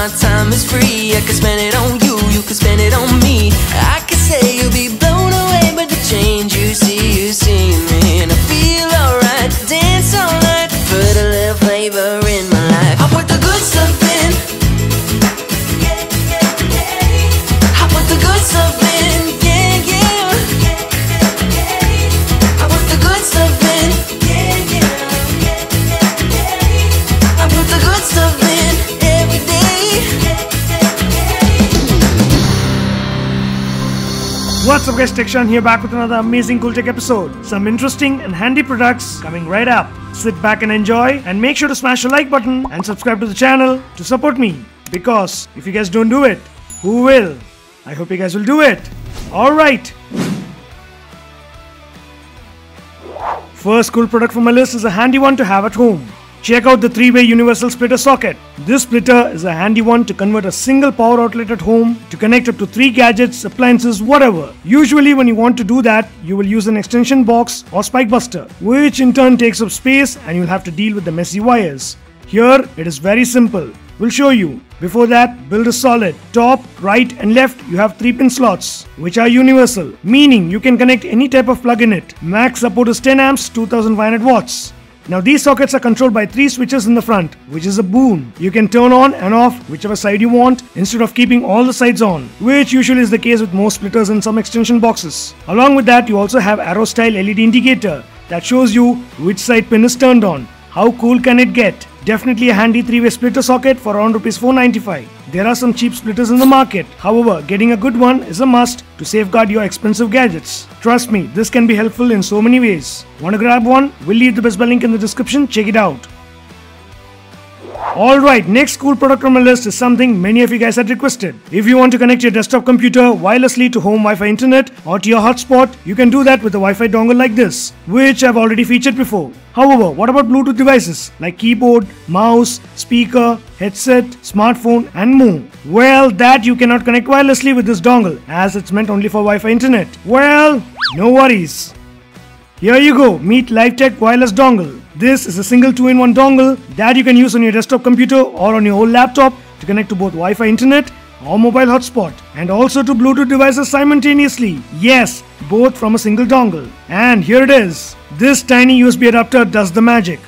my time is free. I can spend it on What's up guys, Techshan here back with another amazing Cool Tech episode. Some interesting and handy products coming right up. Sit back and enjoy and make sure to smash the like button and subscribe to the channel to support me. Because if you guys don't do it, who will? I hope you guys will do it. Alright. First cool product from my list is a handy one to have at home. Check out the 3-way universal splitter socket. This splitter is a handy one to convert a single power outlet at home to connect up to 3 gadgets, appliances, whatever. Usually when you want to do that, you will use an extension box or spike buster, which in turn takes up space and you'll have to deal with the messy wires. Here it is very simple. We'll show you. Before that, build a solid. Top, right and left you have 3 pin slots which are universal, meaning you can connect any type of plug in it. Max support is 10 amps, 2500 watts. Now these sockets are controlled by three switches in the front, which is a boon. You can turn on and off whichever side you want instead of keeping all the sides on, which usually is the case with most splitters and some extension boxes. Along with that, you also have arrow style LED indicator that shows you which side pin is turned on. How cool can it get? Definitely a handy 3-way splitter socket for around Rs 495. There are some cheap splitters in the market. However, getting a good one is a must to safeguard your expensive gadgets. Trust me, this can be helpful in so many ways. Want to grab one? We'll leave the best buy link in the description. Check it out. Alright, next cool product on my list is something many of you guys had requested. If you want to connect your desktop computer wirelessly to home Wi-Fi internet or to your hotspot, you can do that with a Wi-Fi dongle like this, which I've already featured before. However, what about Bluetooth devices like keyboard, mouse, speaker, headset, smartphone and more? Well, that you cannot connect wirelessly with this dongle as it's meant only for Wi-Fi internet. Well, no worries. Here you go, meet LifeTech wireless dongle. This is a single 2-in-1 dongle that you can use on your desktop computer or on your old laptop to connect to both Wi-Fi internet or mobile hotspot and also to Bluetooth devices simultaneously. Yes, both from a single dongle. And here it is. This tiny USB adapter does the magic.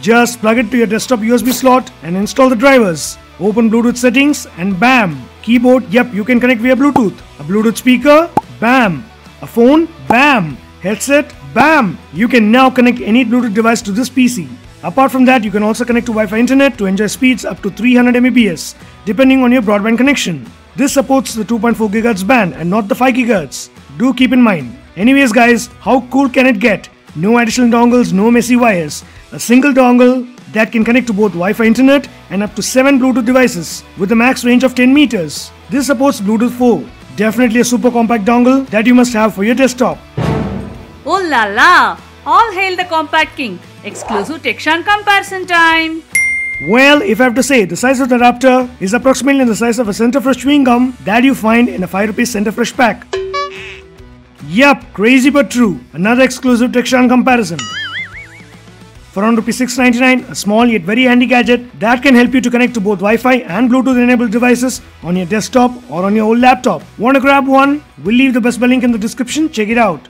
Just plug it to your desktop USB slot and install the drivers. Open Bluetooth settings and bam! Keyboard, yep, you can connect via Bluetooth. A Bluetooth speaker, bam! A phone, bam! Headset, bam! You can now connect any Bluetooth device to this PC. Apart from that, you can also connect to Wi-Fi internet to enjoy speeds up to 300 Mbps, depending on your broadband connection. This supports the 2.4 GHz band and not the 5 GHz. Do keep in mind. Anyways guys, how cool can it get? No additional dongles, no messy wires. A single dongle that can connect to both Wi-Fi internet and up to 7 Bluetooth devices with a max range of 10 meters. This supports Bluetooth 4. Definitely a super compact dongle that you must have for your desktop. Oh la la! All hail the Compact King! Exclusive Techshan comparison time! Well, if I have to say, the size of the Raptor is approximately the size of a center fresh chewing gum that you find in a 5 rupees center fresh pack. Yup, crazy but true. Another exclusive Techshan comparison. For around Rs 699, a small yet very handy gadget that can help you to connect to both Wi-Fi and Bluetooth enabled devices on your desktop or on your old laptop. Want to grab one? We'll leave the best buy link in the description. Check it out.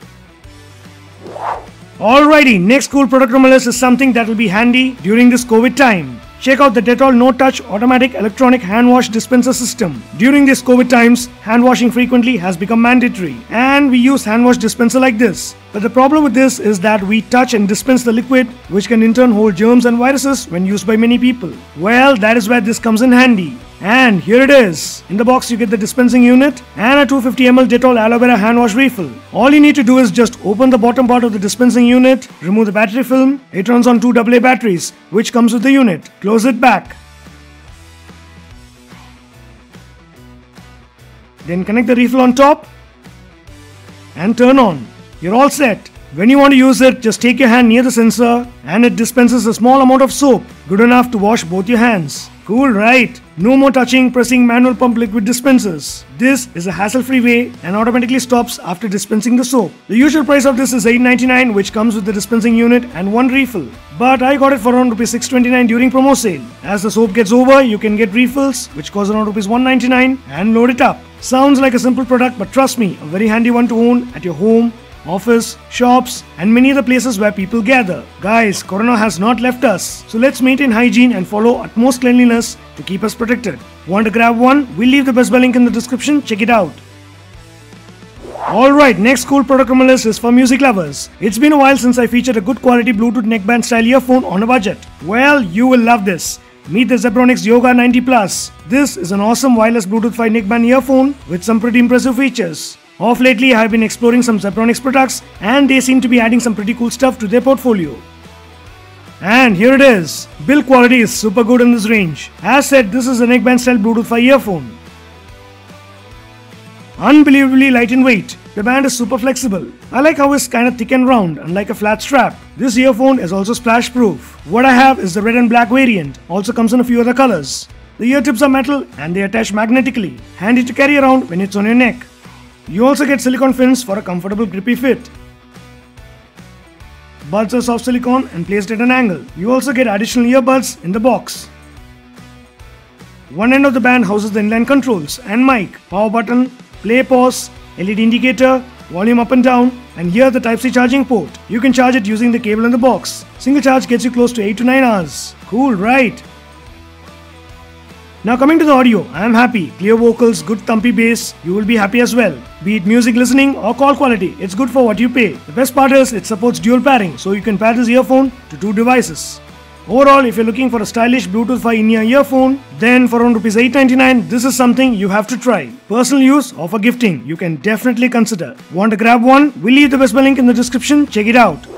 Alrighty, next cool product my list is something that will be handy during this COVID time. Check out the Dettol No Touch Automatic Electronic Hand Wash Dispenser System. During these COVID times, hand washing frequently has become mandatory, and we use hand wash dispenser like this. But the problem with this is that we touch and dispense the liquid, which can in turn hold germs and viruses when used by many people. Well, that is where this comes in handy. And here it is. In the box you get the dispensing unit and a 250ml Dettol aloe vera hand wash refill. All you need to do is just open the bottom part of the dispensing unit, remove the battery film, it runs on two AA batteries which comes with the unit. Close it back. Then connect the refill on top and turn on. You're all set. When you want to use it, just take your hand near the sensor and it dispenses a small amount of soap, good enough to wash both your hands. Cool, right? No more touching, pressing manual pump liquid dispensers. This is a hassle-free way and automatically stops after dispensing the soap. The usual price of this is $8.99 which comes with the dispensing unit and one refill. But I got it for around Rs 6.29 during promo sale. As the soap gets over, you can get refills which cost around Rs 1.99 and load it up. Sounds like a simple product but trust me, a very handy one to own at your home office, shops, and many other places where people gather. Guys, Corona has not left us, so let's maintain hygiene and follow utmost cleanliness to keep us protected. Want to grab one? We'll leave the best buy link in the description, check it out. Alright, next cool product on my list is for music lovers. It's been a while since I featured a good quality Bluetooth neckband style earphone on a budget. Well, you will love this. Meet the Zebronics Yoga 90 Plus. This is an awesome wireless Bluetooth 5 neckband earphone with some pretty impressive features. Off lately, I have been exploring some Zebronics products and they seem to be adding some pretty cool stuff to their portfolio. And here it is. Build quality is super good in this range. As said, this is a neckband style Bluetooth 5 earphone. Unbelievably light in weight. The band is super flexible. I like how it's kinda thick and round, unlike a flat strap. This earphone is also splash proof. What I have is the red and black variant, also comes in a few other colors. The ear tips are metal and they attach magnetically, handy to carry around when it's on your neck. You also get silicone fins for a comfortable grippy fit. Buds are soft silicone and placed at an angle. You also get additional earbuds in the box. One end of the band houses the inline controls and mic, power button, play pause, LED indicator, volume up and down, and here the Type-C charging port. You can charge it using the cable in the box. Single charge gets you close to 8 to 9 hours. Cool, right? Now coming to the audio, I am happy. Clear vocals, good thumpy bass, you will be happy as well. Be it music listening or call quality, it's good for what you pay. The best part is it supports dual pairing, so you can pair this earphone to two devices. Overall, if you're looking for a stylish Bluetooth 5 in-ear earphone, then for around rupees 899, this is something you have to try. Personal use or for gifting, you can definitely consider. Want to grab one? We'll leave the best buy link in the description, check it out.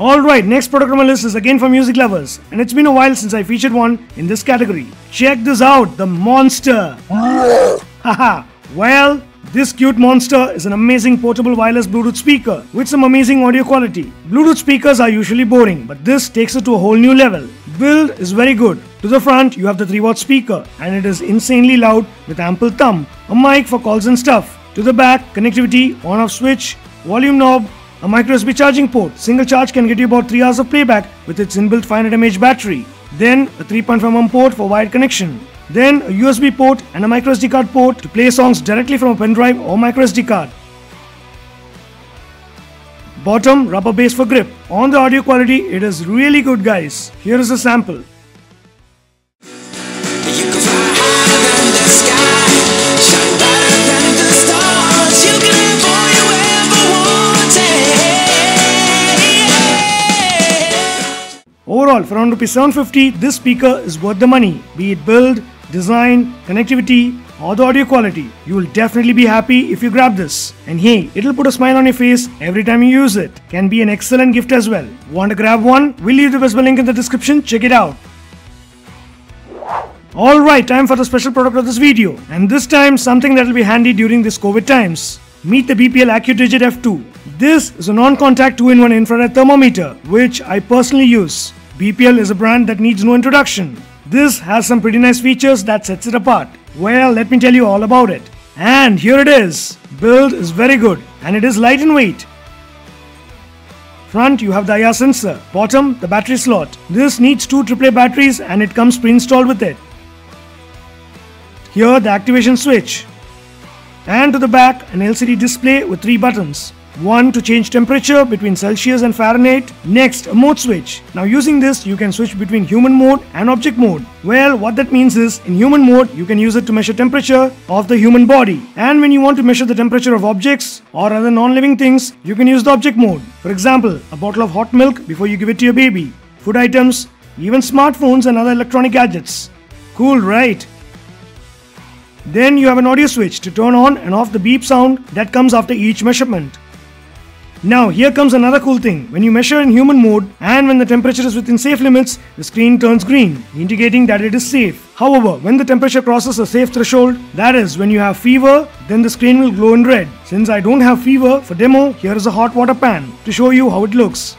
Alright, next product on my list is again for music lovers, and it's been a while since I featured one in this category. Check this out, the Monster! Haha, well, this cute monster is an amazing portable wireless Bluetooth speaker with some amazing audio quality. Bluetooth speakers are usually boring, but this takes it to a whole new level. Build is very good. To the front, you have the 3 watt speaker, and it is insanely loud with ample thumb, a mic for calls and stuff. To the back, connectivity, on off switch, volume knob, a micro USB charging port. Single charge can get you about 3 hours of playback with its inbuilt 500 mAh battery. Then a 3.5mm port for wired connection. Then a USB port and a micro SD card port to play songs directly from a pen drive or micro SD card. Bottom rubber base for grip. On the audio quality, it is really good guys. Here is a sample. Overall, for around rupees 750, this speaker is worth the money. Be it build, design, connectivity, or the audio quality. You will definitely be happy if you grab this. And hey, it'll put a smile on your face every time you use it. Can be an excellent gift as well. Want to grab one? We'll leave the buy link in the description. Check it out. Alright, time for the special product of this video. And this time, something that will be handy during this COVID times. Meet the BPL AccuDigit F2. This is a non-contact 2-in-1 infrared thermometer, which I personally use. BPL is a brand that needs no introduction. This has some pretty nice features that sets it apart. Well, let me tell you all about it. And here it is. Build is very good and it is light in weight. Front you have the IR sensor, bottom the battery slot. This needs two AAA batteries and it comes pre-installed with it. Here the activation switch. And to the back an LCD display with three buttons. One to change temperature between Celsius and Fahrenheit. Next, a mode switch. Now using this, you can switch between human mode and object mode. Well, what that means is, in human mode, you can use it to measure temperature of the human body. And when you want to measure the temperature of objects or other non-living things, you can use the object mode. For example, a bottle of hot milk before you give it to your baby. Food items, even smartphones and other electronic gadgets. Cool, right? Then you have an audio switch to turn on and off the beep sound that comes after each measurement. Now here comes another cool thing. When you measure in human mode and when the temperature is within safe limits, the screen turns green, indicating that it is safe. However, when the temperature crosses a safe threshold, that is when you have fever, then the screen will glow in red. Since I don't have fever, for demo, here is a hot water pan to show you how it looks.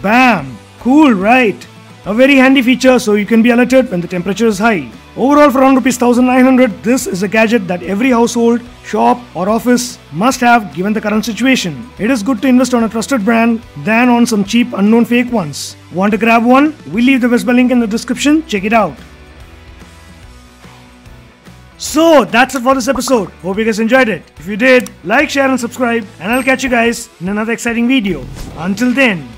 Bam! Cool, right? A very handy feature so you can be alerted when the temperature is high. Overall for around rupees 1900 this is a gadget that every household, shop or office must have given the current situation. It is good to invest on a trusted brand than on some cheap unknown fake ones. Want to grab one? We'll leave the Vespa link in the description. Check it out. So that's it for this episode. Hope you guys enjoyed it. If you did, like, share and subscribe and I'll catch you guys in another exciting video. Until then,